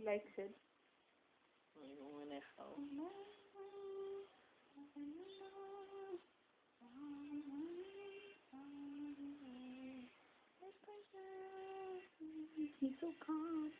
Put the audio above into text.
He likes it. He's so calm.